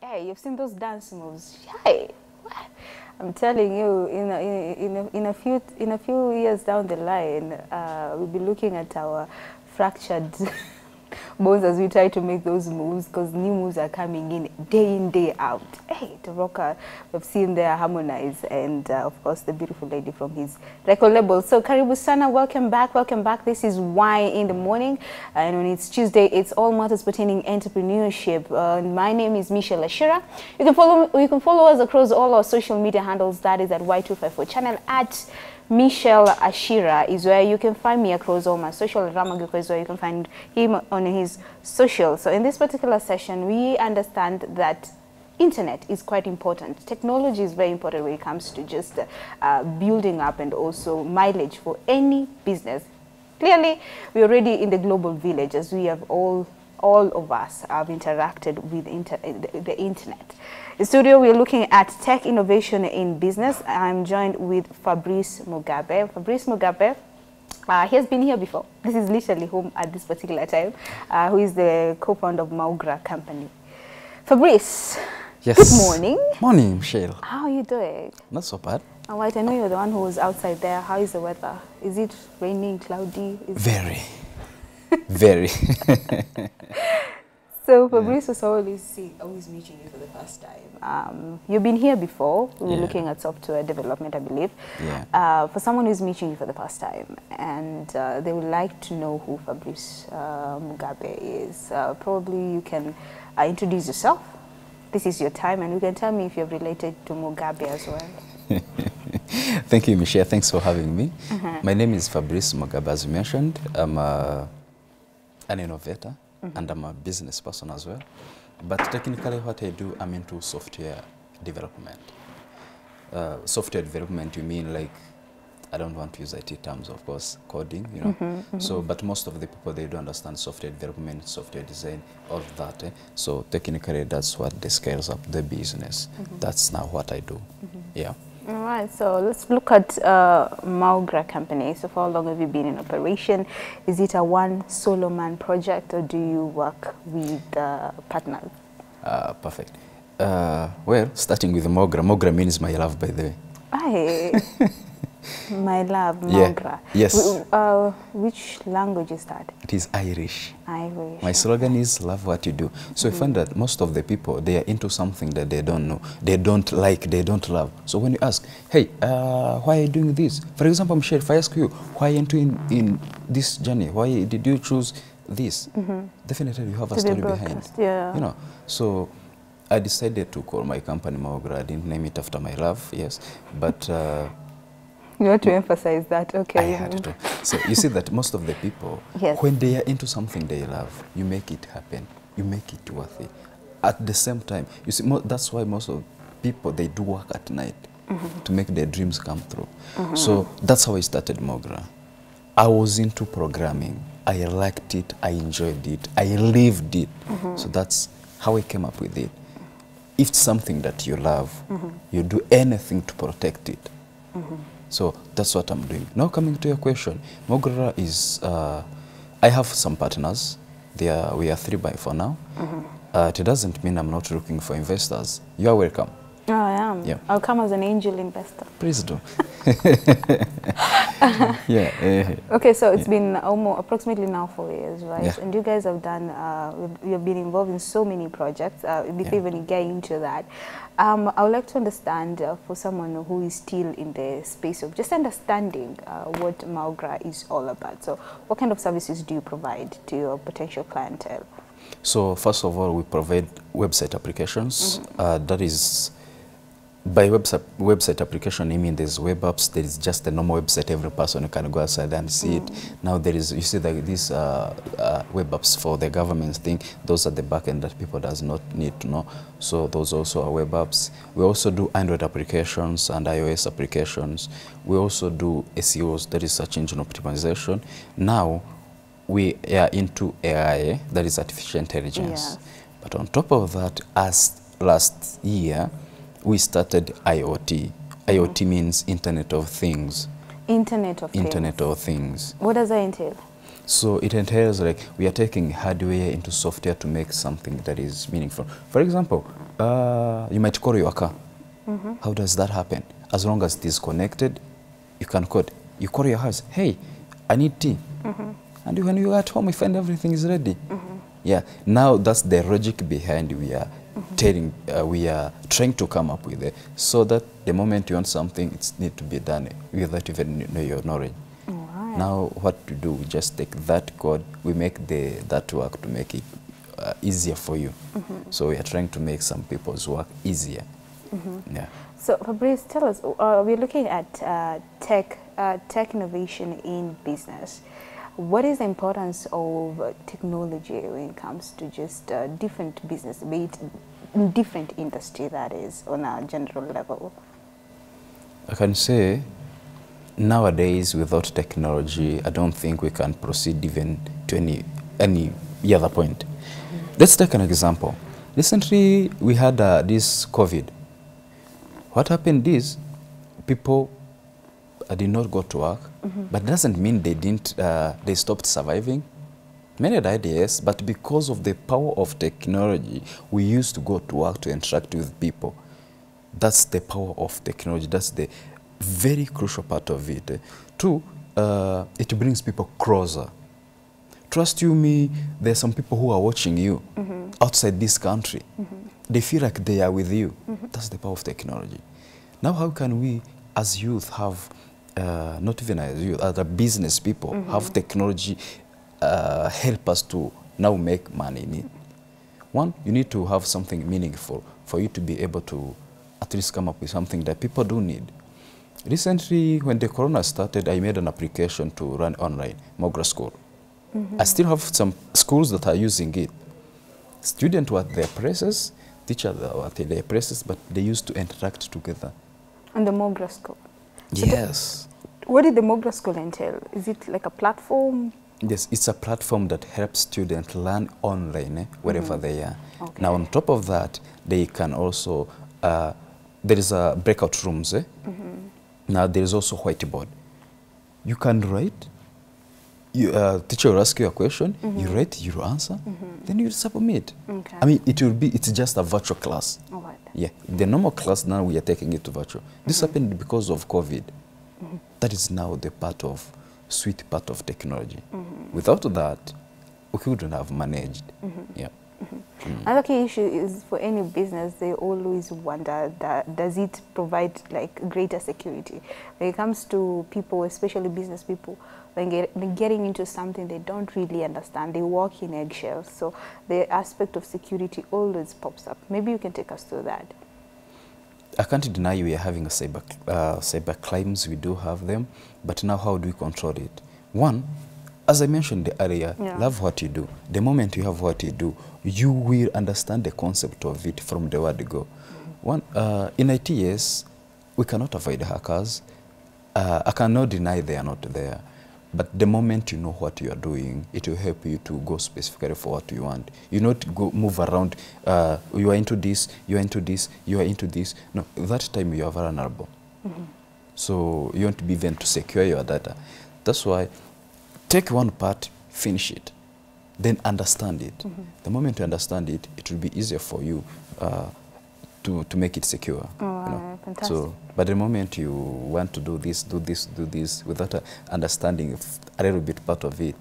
hey, you've seen those dance moves. Hey. I'm telling you, in a, in a, in a few in a few years down the line, uh, we'll be looking at our fractured bones as we try to make those moves because new moves are coming in day in day out. Hey, Toroka, we've seen there harmonize, and uh, of course the beautiful lady from his record label. So Karibu Sana, welcome back, welcome back. This is Why in the Morning, and when it's Tuesday, it's all matters pertaining entrepreneurship. Uh, my name is Michelle Ashira. You can follow you can follow us across all our social media handles. That is at Y254 channel at Michelle Ashira is where you can find me across all my social. Ramaguko is where you can find him on his social. So in this particular session, we understand that internet is quite important. Technology is very important when it comes to just uh, building up and also mileage for any business. Clearly, we're already in the global village as we have all, all of us have interacted with inter the, internet. In studio, we're looking at tech innovation in business. I'm joined with Fabrice Mugabe. Fabrice Mugabe, uh, he has been here before. This is literally home at this particular time, uh, who is the co-founder of Mougra Company. Fabrice, Yes. good morning. Morning, Michelle. How are you doing? Not so bad. All right, I know you're the one who was outside there. How is the weather? Is it raining, cloudy? Is Very. Very. So Fabrice was always see, always meeting you for the first time. Um, you've been here before. We were Yeah. looking at software development, I believe. Yeah. Uh, for someone who's meeting you for the first time, and uh, they would like to know who Fabrice uh, Mugabe is, uh, probably you can uh, introduce yourself. This is your time, and you can tell me if you're related to Mugabe as well. Thank you, Michelle. Thanks for having me. My name is Fabrice Mugabe, as you mentioned. I'm a, an innovator and I'm a business person as well. But technically, what I do, I'm into software development. Uh, software development, you mean like, I don't want to use IT terms, of course, coding, you know. So, but most of the people, they don't understand software development, software design, all of that. eh. So technically, that's what the scales up the business. That's now what I do. Yeah. All right, so let's look at uh, Mougra Company. So for how long have you been in operation? Is it a one solo man project or do you work with uh, partners? Uh, perfect. Uh, well, starting with Mougra. Mougra means my love, by the way. Hi, my love, Yeah, yes. Uh, which language is that? It is Irish. Irish. My slogan is love what you do. So I find that most of the people, they are into something that they don't know, they don't like, they don't love. So when you ask, hey, uh, why are you doing this? For example, Michelle, if I ask you, why are you into in, in this journey? Why did you choose this? Definitely you have a To be story behind. yeah. You know, so I decided to call my company Mougra. I didn't name it after my love, yes, but. Uh, You want to emphasize that, okay. I had to. So you see that most of the people, Yes. when they are into something they love, you make it happen. You make it worthy. At the same time, you see, mo that's why most of people they do work at night mm-hmm. to make their dreams come through. Mm-hmm. So that's how I started Mougra. I was into programming. I liked it. I enjoyed it. I lived it. Mm-hmm. So that's how I came up with it. If it's something that you love, you do anything to protect it. So that's what I'm doing. Now coming to your question, Mogra is, uh, I have some partners. They are, we are three by four now. Mm -hmm. Uh, it doesn't mean I'm not looking for investors. You are welcome. Oh, I am. Yeah. I'll come as an angel investor. Please do. yeah. Okay, so it's been almost approximately now four years, right? Yeah. And you guys have done, uh, you've- been involved in so many projects. Uh, before Yeah. even getting into that, um, I would like to understand uh, for someone who is still in the space of just understanding uh, what Mougra is all about. So, what kind of services do you provide to your potential clientele? So first of all, we provide website applications. Uh, that is, by website website application, I mean there's web apps. There is just a normal website. Every person can go outside and see mm. it. Now there is, you see that these uh, uh, web apps for the government thing. Those are the back end that people does not need to know. So those also are web apps. We also do Android applications and iOS applications. We also do SEOs, that is search engine optimization. Now we are into AI, that is artificial intelligence. Yes. But on top of that, as last year, we started IoT. IoT means Internet of Things. Internet of Internet Things. of Things. What does that entail? So it entails like we are taking hardware into software to make something that is meaningful. For example, uh, you might call your car. Mm-hmm. How does that happen? As long as it is connected, you can code. You call your house, hey, I need tea. Mm-hmm. And when you are at home, you find everything is ready. Mm-hmm. Yeah, now that's the logic behind we are telling, uh, we are trying to come up with it, so that the moment you want something, it need to be done without even know your knowledge. Now what we do, we just take that code, we make the that work to make it uh, easier for you. So we are trying to make some people's work easier. Yeah. So Fabrice, tell us, uh, we're looking at uh, tech, uh, tech innovation in business. What is the importance of technology when it comes to just uh, different business, be it in different industry that is on a general level? I can say nowadays without technology, I don't think we can proceed even to any any other point. Let's take an example. Recently, we had uh, this COVID. What happened is people uh, did not go to work, but doesn't mean they didn't. Uh, they stopped surviving. Many died, yes, but because of the power of technology, we used to go to work to interact with people. That's the power of technology. That's the very crucial part of it. Two, uh, it brings people closer. Trust you me, there are some people who are watching you outside this country. They feel like they are with you. That's the power of technology. Now, how can we, as youth, have uh, not even as youth, other business people, have technology uh, help us to now make money? One, you need to have something meaningful for you to be able to at least come up with something that people do need. Recently, when the corona started, I made an application to run online, Mougra School. I still have some schools that are using it. Students were at their places, teachers were at their places, but they used to interact together. On the Mougra School. So the- Yes. What did the Mougra School entail? Is it like a platform? Yes, it's a platform that helps students learn online eh, wherever they are. Okay. Now, on top of that, they can also, uh, there is a breakout rooms. Eh? Now, there is also whiteboard. You can write, you, uh, teacher will ask you a question, you write, you answer, then you submit. Okay. I mean, it will be, it's just a virtual class. Yeah, the normal class now we are taking it to virtual. This mm -hmm. happened because of COVID. Mm -hmm. That is now the part of sweet part of technology. Mm -hmm. Without that, we couldn't have managed. Yeah. Another key issue is for any business, they always wonder that does it provide like greater security when it comes to people, especially business people, when get, when getting into something they don't really understand. They walk in eggshells, so the aspect of security always pops up. Maybe you can take us through that. I can't deny we are having a cyber, uh, cyber crimes. We do have them, but now how do we control it? One, as I mentioned earlier, Yeah. love what you do. The moment you have what you do, you will understand the concept of it from the word go. One, uh, in IT, yes, we cannot avoid hackers. Uh, I cannot deny they are not there. But the moment you know what you are doing, it will help you to go specifically for what you want. You not go move around. Uh, you are into this. You are into this. You are into this. No, that time you are vulnerable. So you want to be even to secure your data. That's why take one part, finish it, then understand it. Mm -hmm. The moment you understand it, it will be easier for you uh, to, to make it secure. Oh, you know. Fantastic. So, but the moment you want to do this, do this, do this, without uh, understanding a little bit part of it,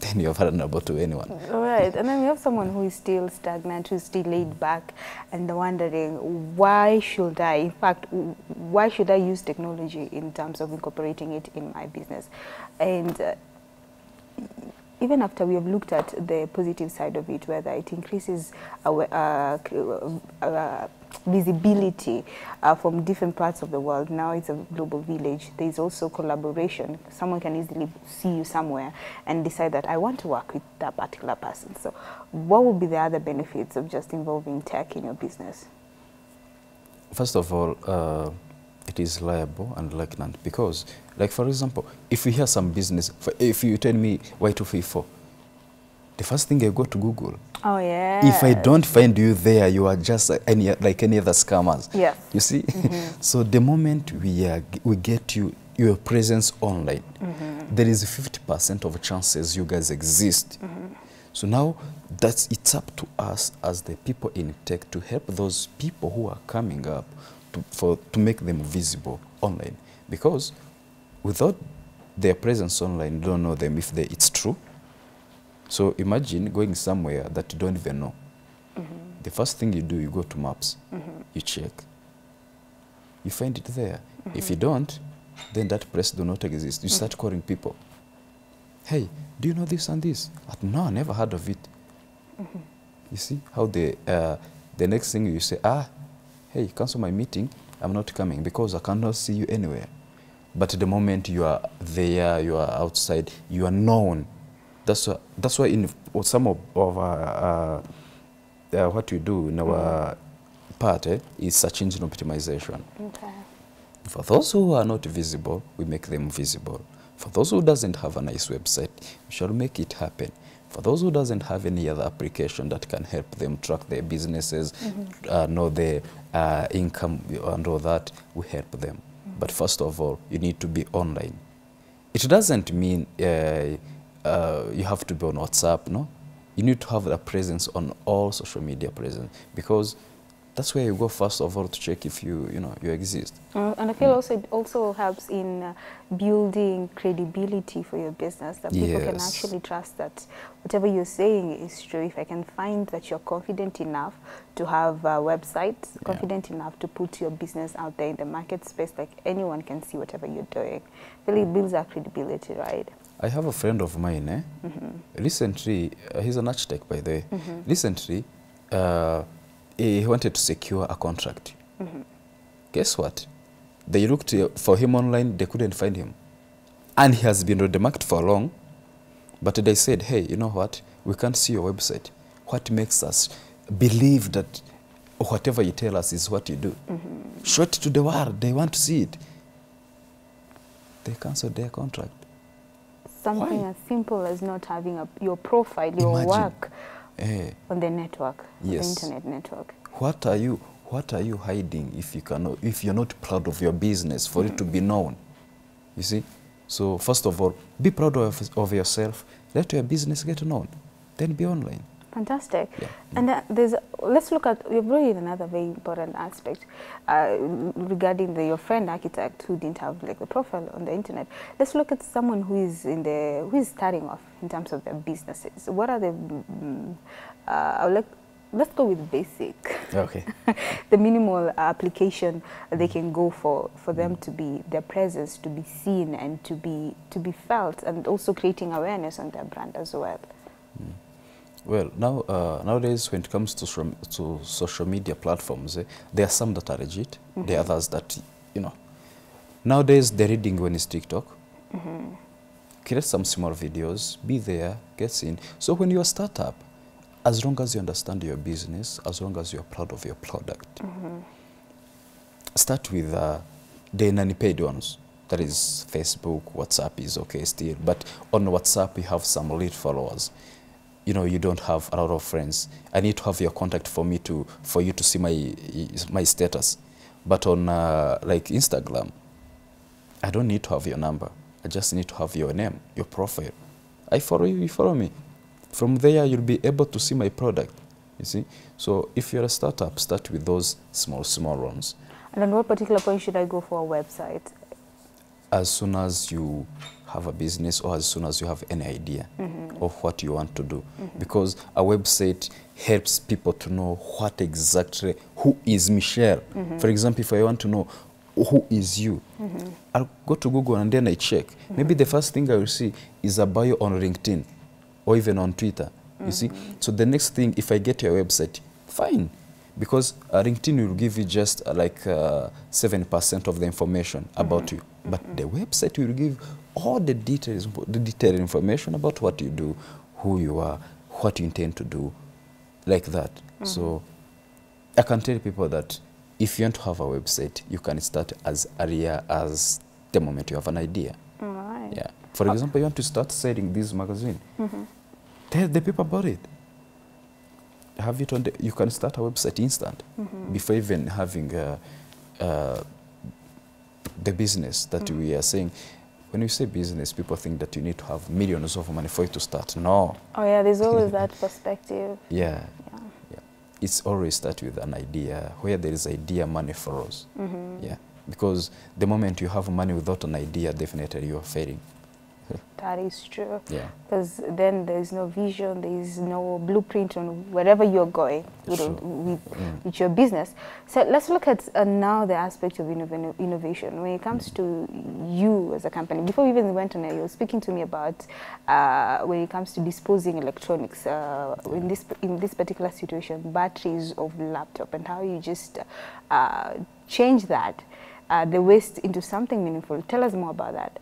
then you're vulnerable to anyone. Right, and then we have someone who is still stagnant, who's still laid back, and wondering why should I, in fact, why should I use technology in terms of incorporating it in my business? And uh, even after we have looked at the positive side of it, whether it increases our uh, uh, visibility uh, from different parts of the world, now it's a global village. There's also collaboration. Someone can easily see you somewhere and decide that I want to work with that particular person. So, what would be the other benefits of just involving tech in your business? First of all, uh, it is liable and lieutenant because, like for example, if you hear some business, if you tell me Y254, the first thing I go to Google. Oh yeah. If I don't find you there, you are just any, like any other scammers. Yeah. You see? Mm-hmm. so the moment we, are, we get you your presence online, mm-hmm. there is 50% of chances you guys exist. Mm-hmm. So now that's it's up to us as the people in tech to help those people who are coming up to, for, to make them visible online. Because without their presence online, don't know them if they, it's true. So imagine going somewhere that you don't even know. The first thing you do, you go to maps, you check, you find it there. If you don't, then that place do not exist. You start calling people. Hey, do you know this and this? But No, I never heard of it. You see how the uh, the next thing you say, ah, hey, cancel my meeting. I'm not coming because I cannot see you anywhere. But the moment you are there, you are outside, you are known. That's why, that's why in some of, of uh, uh, uh, what we do in our mm. part eh, is search engine optimization. Okay. For those who are not visible, we make them visible. For those who doesn't have a nice website, we shall make it happen. For those who doesn't have any other application that can help them track their businesses, mm -hmm. uh, know their uh, income and all that, we help them. But first of all, you need to be online. It doesn't mean uh, uh, you have to be on WhatsApp, no? You need to have a presence on all social media presence because that's where you go first of all to check if you, you know, you exist. Uh, and I feel also it also helps in uh, building credibility for your business that people can actually trust that whatever you're saying is true. If I can find that you're confident enough to have a website, confident enough to put your business out there in the market space, like anyone can see whatever you're doing. Really builds our credibility, right? I have a friend of mine, eh? Recently, uh, he's an architect, by the way. Recently, uh, he wanted to secure a contract. Mm-hmm. Guess what? They looked for him online, they couldn't find him. And he has been market for long, but they said, hey, you know what? We can't see your website. What makes us believe that whatever you tell us is what you do? Mm-hmm. Show it to the world. They want to see it. They canceled their contract. Something Why? as simple as not having a, your profile, your Imagine. work Eh. on the network, Yes. the internet network. what are you what are you hiding if you cannot if you're not proud of your business for mm -hmm. it to be known you see so first of all be proud of, of yourself let your business get known then be online Fantastic. Yeah. And uh, there's let's look at you're bringing another very important aspect uh, regarding the, your friend architect who didn't have like the profile on the internet. Let's look at someone who is in the who is starting off in terms of their businesses. What are the mm, uh, I would like let's go with basic. okay the minimal application they can go for for them to be their presence to be seen and to be to be felt and also creating awareness on their brand as well. Well now uh, nowadays when it comes to, to social media platforms eh, there are some that are legit there are others that you know nowadays the reading one is tiktok create some small videos, be there, get seen. So when you're a startup, as long as you understand your business, as long as you're proud of your product, start with uh, the non-paid ones. That is Facebook, WhatsApp is okay still. But on WhatsApp, you have some lead followers. You know, you don't have a lot of friends. I need to have your contact for me to, for you to see my, my status. But on uh, like Instagram, I don't need to have your number. I just need to have your name, your profile. I follow you, you follow me. From there, you'll be able to see my product. You see? So if you're a startup, start with those small, small ones. And at what particular point should I go for a website? As soon as you have a business or as soon as you have any idea mm-hmm. of what you want to do. Mm-hmm. Because a website helps people to know what exactly, who is Michelle. Mm-hmm. For example, if I want to know who is you, I'll go to Google and then I check. Maybe the first thing I will see is a bio on LinkedIn or even on Twitter. You see? So the next thing, if I get your website, fine. Because uh, LinkedIn will give you just uh, like uh, 7% of the information about you. But the website will give all the details, the detailed information about what you do, who you are, what you intend to do, like that. So I can tell people that if you want to have a website, you can start as early as the moment you have an idea. Right. Yeah. For okay. example, you want to start selling this magazine. Mm -hmm. Tell the people about it. Have it on the, you can start a website instant mm -hmm. before even having a, uh, the business that mm. we are saying. When you say business, people think that you need to have millions of money for you to start. No. Oh yeah, there's always that perspective. Yeah. Yeah. yeah. It's always start with an idea. Where there is idea, money follows. Mm -hmm. Yeah. Because the moment you have money without an idea, definitely you are failing. That is true. Yeah. Because then there's no vision, there's no blueprint on wherever you're going with, Sure. with, Mm. with your business. So let's look at uh, now the aspect of innov- innovation. When it comes to you as a company, before we even went on air, you were speaking to me about uh, when it comes to disposing electronics, uh, in, this, in this particular situation, batteries of laptop and how you just uh, change that, uh, the waste into something meaningful. Tell us more about that.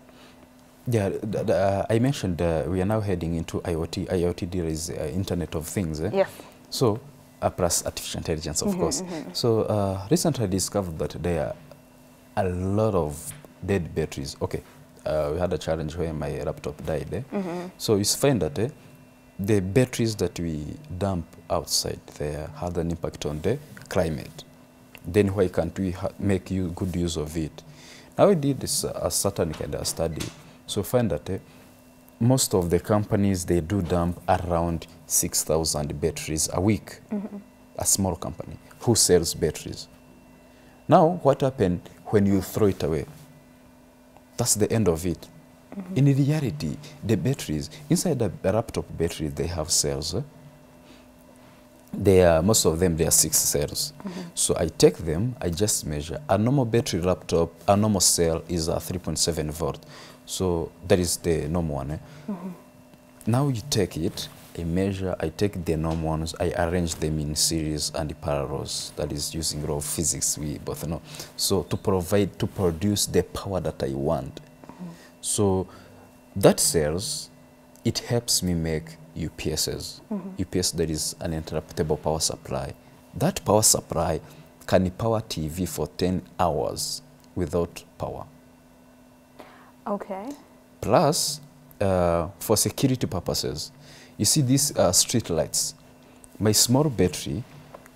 Yeah, uh, I mentioned uh, we are now heading into IoT. IoT there is uh, Internet of Things. Eh? Yes. So, uh, plus artificial intelligence, of Mhm, course. mhm. So, uh, recently I discovered that there are a lot of dead batteries. Okay, uh, we had a challenge where my laptop died. Eh? Mhm. So, you find that eh, the batteries that we dump outside there had an impact on the climate. Then why can't we ha- make you good use of it? Now we did this, uh, a certain kind of study. So find that eh, most of the companies, they do dump around 6,000 batteries a week. Mhm. A small company who sells batteries. Now, what happened when you throw it away? That's the end of it. In reality, the batteries, inside the laptop battery, they have cells. eh? They are, most of them, they are six cells. So I take them, I just measure. A normal battery laptop, a normal cell is a 3.7 volt. So that is the normal one. eh? Now you take it, I measure, I take the normal ones, I arrange them in series and parallels. That is using of physics, we both know. So to provide, to produce the power that I want. So that cells, it helps me make UPSs. UPS, that is an interruptible power supply. That power supply can power TV for 10 hours without power. Okay. Plus, uh, for security purposes, you see these uh, street lights. My small battery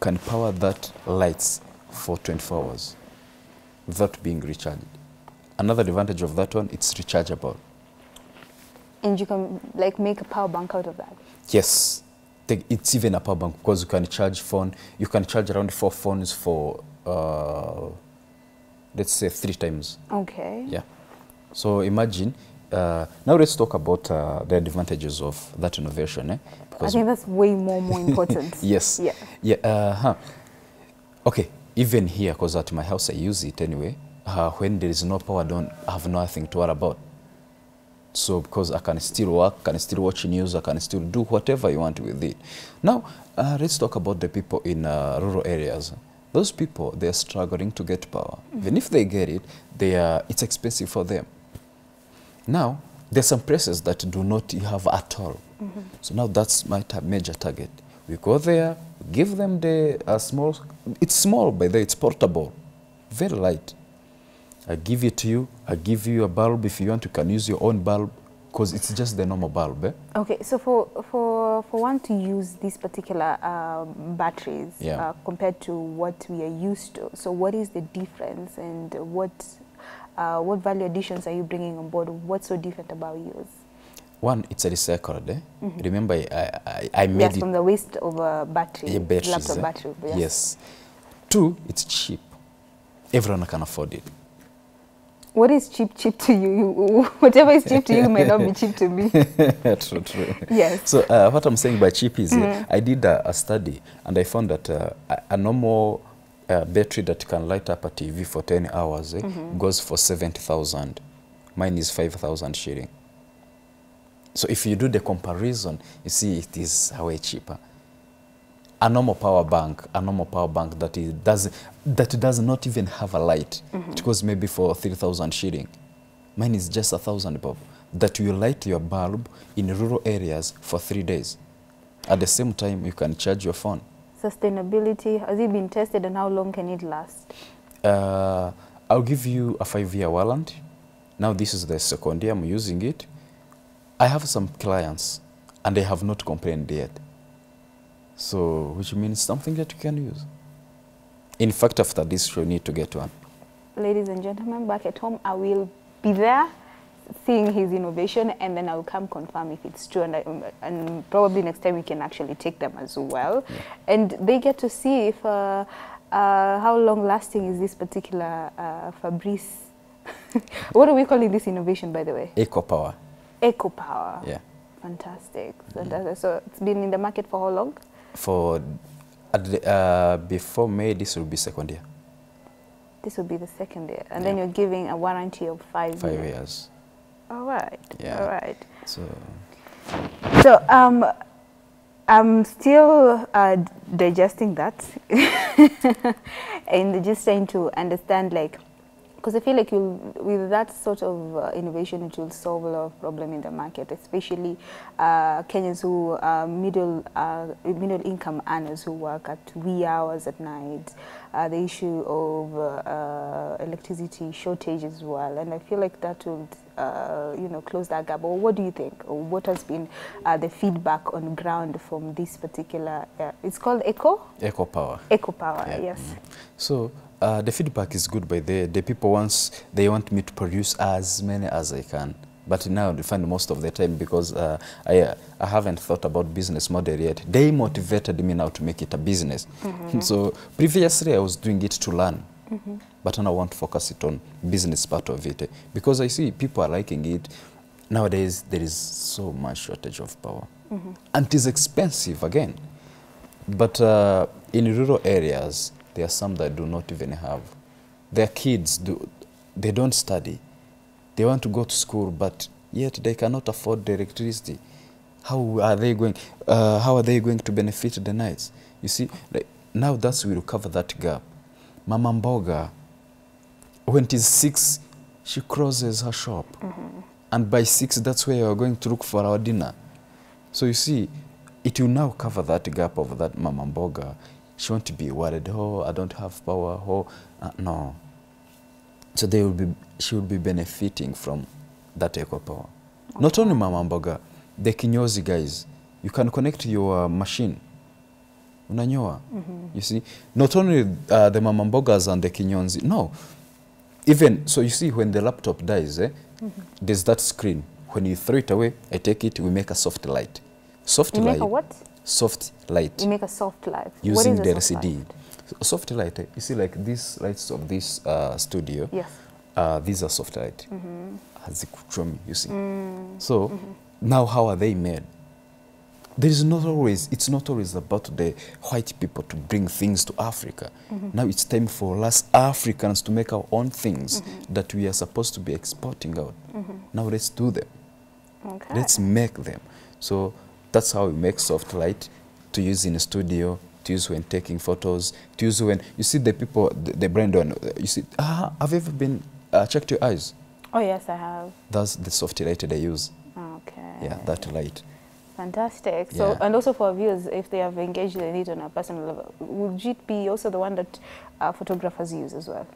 can power that lights for 24 hours without being recharged. Another advantage of that one, it's rechargeable. And you can like make a power bank out of that. Yes, it's even a power bank because you can charge phone. You can charge around four phones for, uh, let's say, three times. Okay. Yeah. So imagine. Uh, now let's talk about uh, the advantages of that innovation. Eh? I think that's way more more important. yes. Yeah. Yeah. Uh, huh. Okay. Even here, because at my house I use it anyway. Uh, when there is no power, I don't I have nothing to worry about. So because I can still work, can still watch news, I can still do whatever you want with it. Now, uh, let's talk about the people in uh, rural areas. Those people, they are struggling to get power. Even if they get it, they are, it's expensive for them. Now, there's some places that do not have at all. So now that's my ta- major target. We go there, give them the uh, small, it's small by the way, it's portable, very light. I give it to you, I give you a bulb. If you want, you can use your own bulb because it's just the normal bulb. Eh? Okay, so for for for one to use these particular um, batteries Yeah. uh, compared to what we are used to, so what is the difference, and what uh, what value additions are you bringing on board? What's so different about yours? One, it's a recycled. Eh? Remember, I, I, I made yes, it from the waste of a battery, Yeah, batteries, laptop eh? battery. Yes. Two, it's cheap. Everyone can afford it. What is cheap cheap to you? You- Whatever is cheap to you may not be cheap to me. true, true. Yes. So uh, what I'm saying by cheap is uh, I did a, a study and I found that uh, a, a normal uh, battery that can light up a TV for 10 hours eh, mm -hmm. goes for 70,000. Mine is 5,000 shilling. So if you do the comparison, you see it is way cheaper. A normal power bank, a normal power bank that is does that does not even have a light. mm -hmm. It goes maybe for 3,000 shilling. Mine is just a thousand bob. That you light your bulb in rural areas for three days. At the same time, you can charge your phone. Sustainability has it been tested, and how long can it last? Uh, I'll give you a five-year warranty. Now this is the second year I'm using it. I have some clients, and they have not complained yet. So, which means something that you can use. In fact, after this, you need to get one. ladies and gentlemen, back at home, I will be there seeing his innovation and then I'll come confirm if it's true and, I, and probably next time we can actually take them as well. And they get to see if uh, uh, how long lasting is this particular uh, Fabrice. what are we calling this innovation by the way? Eco power. Eco Power. Yeah. Fantastic. Fantastic. So it's been in the market for how long? For uh, before May, this will be second year. This will be the second year. And then you're giving a warranty of five, Five years. years. All right. Yeah. All right. So So um, I'm still uh, digesting that and just trying to understand like because I feel like you'll, with that sort of uh, innovation, it will solve a lot of problem in the market, especially uh, Kenyans who are middle uh, middle income earners who work at wee hours at night. Uh, the issue of uh, electricity shortage as well, and I feel like that will uh, you know close that gap. Or what do you think? Or what has been uh, the feedback on ground from this particular? Uh, it's called ECHO? ECHO power. ECHO Power. Yeah. Yes. So uh, the feedback is good by the the people once they want me to produce as many as I can. But now they find most of the time because uh, I, I haven't thought about business model yet. They motivated me now to make it a business. So previously I was doing it to learn. But now I want to focus it on business part of it. eh, Because I see people are liking it. Nowadays there is so much shortage of power. And it is expensive again. But uh, in rural areas, there are some that do not even have. Their kids do, they don't study. They want to go to school, but yet they cannot afford the electricity. How are they going? Uh, how are they going to benefit the nights? You see, like, now that's we will cover that gap. Mama Mboga, when it is six, she closes her shop, Mm -hmm. and by six, that's where we are going to look for our dinner. So you see, it will now cover that gap of that mama mboga. She won't be worried, oh, I don't have power, oh, uh, no. So they will be, she will be benefiting from that eco power. Okay. Not only mama mboga, the kinyozi guys, you can connect your machine. Unanyoa. mm -hmm. You see, not only uh, the mama mbogas and the kinyonzi, no. Even, so you see, when the laptop dies, eh, mm -hmm. there's that screen. When you throw it away, I take it, we make a soft light. Soft You light. make a what? Soft light. You make a soft light. What using is the soft LCD. light? So, soft light, eh, you see, like these lights of this uh, studio, Yes. uh, these are soft light. Mm-hmm. Hazikuchomi, you see. Mm. So mm -hmm. now, how are they made? There is not always. It's not always about the white people to bring things to Africa. Mm-hmm. Now it's time for us Africans to make our own things Mm-hmm. that we are supposed to be exporting out. Now let's do them. Okay. Let's make them. So that's how we make soft light to use in a studio, to use when taking photos, to use when you see the people, the, the brand one. You see, ah, have you ever been uh, checked your eyes? oh yes, I have. That's the soft light that I use. Okay. Yeah, that light. Fantastic. So, Yeah. and also for our viewers, if they have engaged in it on a personal level, would it be also the one that uh, photographers use as well?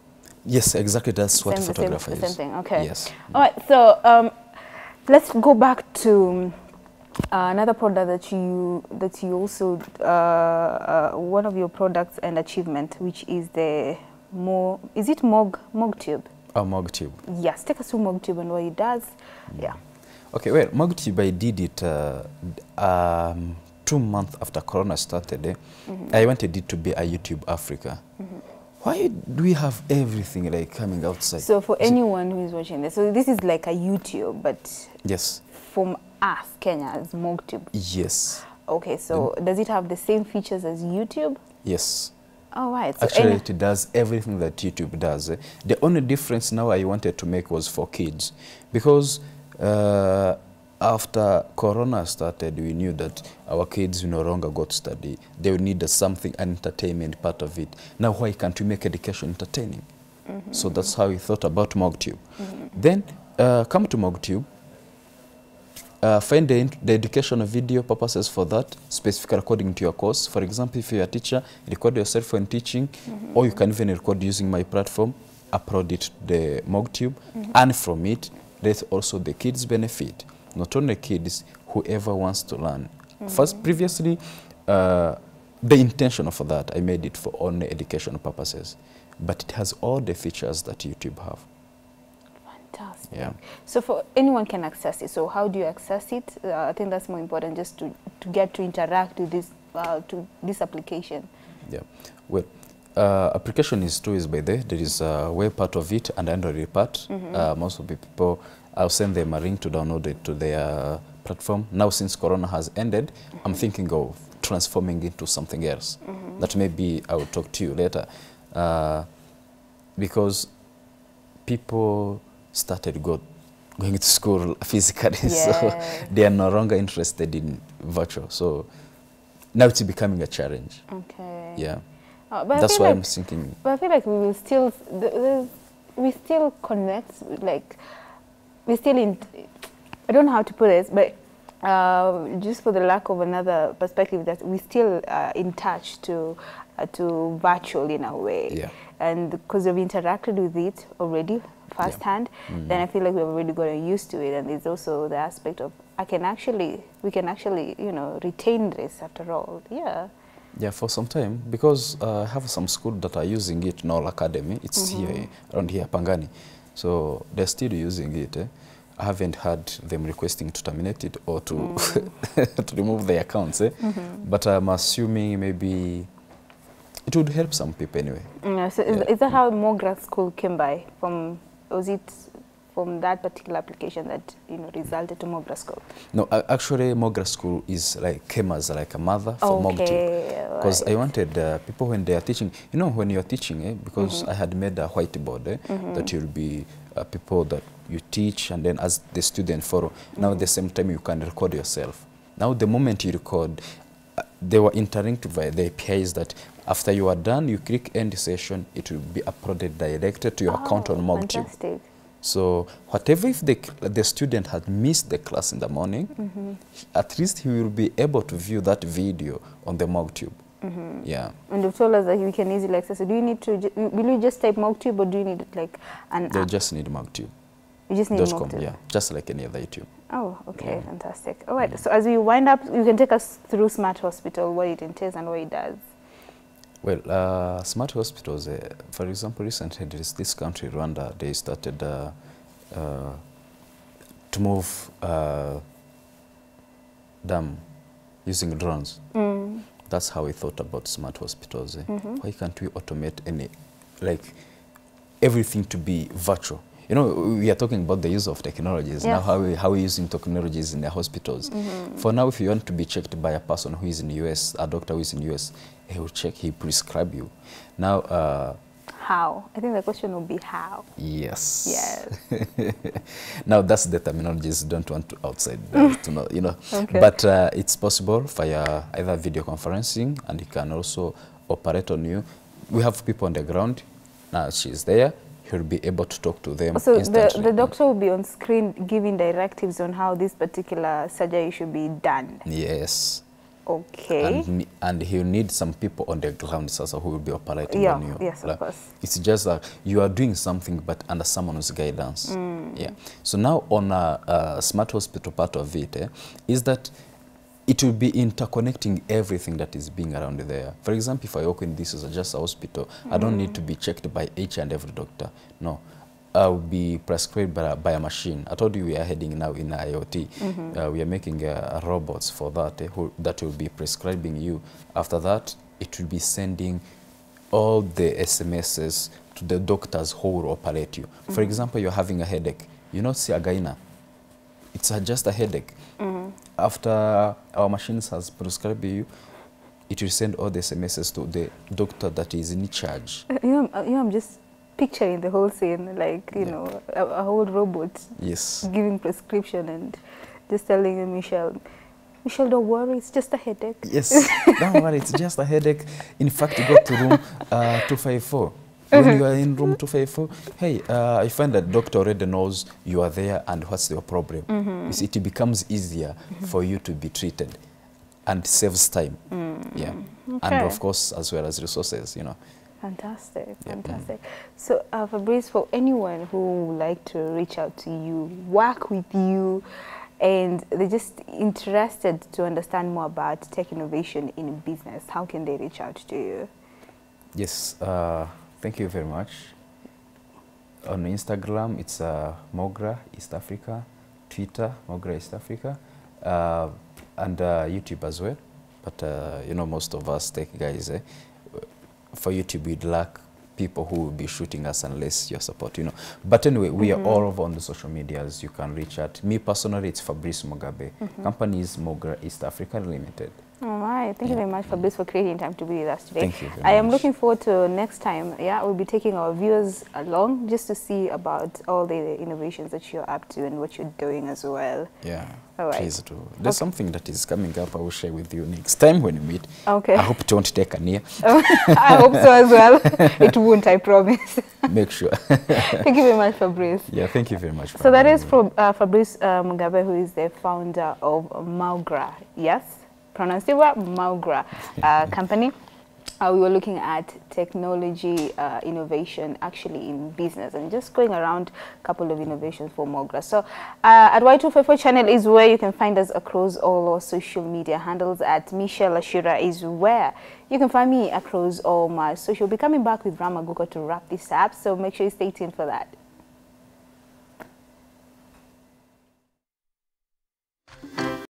Yes, exactly. That's what Same- the same- photographers the same use. thing, okay. Yes. All right. So um, let's go back to uh, another product that you that you also uh, uh, one of your products and achievement, which is the Mo. Is it Mog Mog Tube? A MogTube. Yes. Take us through Mog Tube and what it does. Yeah. Okay, well, MogTube, I did it uh, um, two months after Corona started. Eh? Mm-hmm. I wanted it to be a YouTube Africa. Why do we have everything like coming outside? So for anyone who is watching this, so this is like a YouTube, but yes, from us, Kenya, is MogTube. yes, Okay, so does it have the same features as YouTube? yes. All right. So Actually, it does everything that YouTube does. eh. The only difference now I wanted to make was for kids. Because uh, after Corona started, we knew that our kids no longer got to study. They will need a something, an entertainment part of it. Now, why can't we make education entertaining? mm -hmm. So that's how we thought about MogTube. mm -hmm. Then, uh, come to MogTube. Uh, find the, the educational video purposes for that, specifically according to your course. For example, if you're a teacher, record yourself when teaching, mm -hmm. or you can even record using my platform, upload it to the MogTube, mm -hmm. and from it, let also the kids benefit. Not only kids, whoever wants to learn. First, previously, uh, the intention for that, I made it for only educational purposes, but it has all the features that YouTube have. Fantastic. Yeah. So for anyone can access it. So how do you access it? Uh, I think that's more important, just to, to get to interact with this uh, to this application. Yeah. Well, uh, application is two is by there. There is a web part of it and Android part. Uh, most of the people, I'll send them a link to download it to their platform. Now, since Corona has ended, I'm thinking of transforming into something else. That maybe I will talk to you later, uh, because people started go, going to school physically, so they are no longer interested in virtual. So now it's becoming a challenge. Okay. Yeah. Uh, but That's why like, I'm thinking. But I feel like we will still, we still connect, like, we still in, I don't know how to put it, but uh, just for the lack of another perspective, that we still uh, in touch to, uh, to virtual in a way. Yeah. And because we've interacted with it already firsthand, then I feel like we've already gotten used to it. And there's also the aspect of, I can actually, we can actually, you know, retain this after all. Yeah. Yeah, for some time because uh, I have some school that are using it, in all Academy. It's mm -hmm. here around here, Pangani. So they're still using it. Eh? I haven't had them requesting to terminate it or to mm. to remove their accounts. Eh? Mm -hmm. But I'm assuming maybe it would help some people anyway. Yeah, so is, Yeah. is that how Mogra School came by? From was it from that particular application that you know resulted to Mougra School? No, actually, Mougra School is like came as like a mother for MogTube. Okay, Because I wanted uh, people when they are teaching, you know, when you're teaching, eh, because I had made a whiteboard eh, that you'll be uh, people that you teach, and then as the student follow. Now, at the same time, you can record yourself. Now, the moment you record, uh, they were interactive by the APIs that after you are done, you click end session, it will be uploaded directly to your account on Oh, MogTube. Fantastic. So whatever if the, the student had missed the class in the morning, mm-hmm. at least he will be able to view that video on the MogTube. Mm-hmm. Yeah, And they've told us that we can easily access it. Do you need to? Will you just type MogTube or do you need like an app? just need MogTube. You just need com, MogTube. yeah, just like any other YouTube. Oh, okay, Yeah. fantastic. All right. So as we wind up, you can take us through Smart Hospital, what it entails and what it does. Well, uh, smart hospitals, uh, for example, recently this country, Rwanda, they started uh, uh, to move uh, them using drones. Mm. That's how we thought about smart hospitals. eh. Why can't we automate any, like, everything to be virtual? You know, we are talking about the use of technologies. Now, how we, how we using technologies in the hospitals. For now, if you want to be checked by a person who is in the US, a doctor who is in the US, he will check, he prescribe you. Now, uh, How? I think the question will be how. yes. Yes. now that's the terminologies don't want to outside to know, you know. Okay. But uh, it's possible via either video conferencing and he can also operate on you. We have people on the ground. Now she's there. He'll be able to talk to them So the, the doctor will be on screen giving directives on how this particular surgery should be done. Yes. Okay. And, and he'll need some people on the ground sasa who will be operating Yeah, on you. yes, of Like, course. It's just that you are doing something but under someone's guidance. Mm. Yeah. So now on a, a smart hospital part of it eh, is that it will be interconnecting everything that is being around there. For example, if I walk in this is just a hospital, mm. I don't need to be checked by each and every doctor. No. I'll be prescribed by, a- by a machine. I told you we are heading now in IoT. Uh, we are making uh, robots for that eh, who, that will be prescribing you. After that, it will be sending all the SMSs to the doctors who will operate you. For example, you're having a headache. You not see a gyna. It's a, just a headache. After our machines has prescribed you, it will send all the SMSs to the doctor that is in charge. You know, uh, you know, I'm just picturing the whole scene, like you Yeah. know, a, a whole robot Yes. giving prescription and just telling you, Michelle, Michelle, don't worry, it's just a headache. Yes. Don't worry, it's just a headache. In fact, you go to room uh, 254. When uh-huh. you are in room 254, hey, uh, I find that doctor already knows you are there and what's your problem. Mm-hmm. You see, it becomes easier mm-hmm. for you to be treated and saves time. Mm. Yeah. Mm. And of course, as well as resources, you know. Fantastic, fantastic. So, uh, Fabrice, for anyone who would like to reach out to you, work with you, and they're just interested to understand more about tech innovation in business, how can they reach out to you? Yes, uh, thank you very much. On Instagram, it's uh, Mougra East Africa, Twitter, Mougra East Africa, uh, and uh, YouTube as well. But uh, you know, most of us tech guys, eh, for YouTube, we'd lack people who will be shooting us unless your support, you know. But anyway, we mm -hmm. are all over on the social medias. You can reach at Me personally, it's Fabrice Mugabe. Company is Mogra East Africa Limited. All right. Thank yeah. you very much, Fabrice, for creating time to be with us today. Thank you I am looking forward to next time. Yeah, we'll be taking our viewers along just to see about all the innovations that you're up to and what you're doing as well. Yeah. All right. Please do. There's okay. something that is coming up I will share with you next time when you meet. Okay. I hope it won't take a near. I hope so as well. it won't, I promise. Make sure. Thank you very much, Fabrice. yeah, thank you very much. So that is from uh, Fabrice uh, Mugabe, who is the founder of Maugra. Yes, pronounced it well, Maugra uh, company. Uh, we were looking at technology uh, innovation actually in business and just going around a couple of innovations for Mougra. So uh, at Y254 channel is where you can find us across all our social media handles. At Michelle Ashura is where you can find me across all my social. We'll be coming back with Ramaguko to wrap this up. So make sure you stay tuned for that.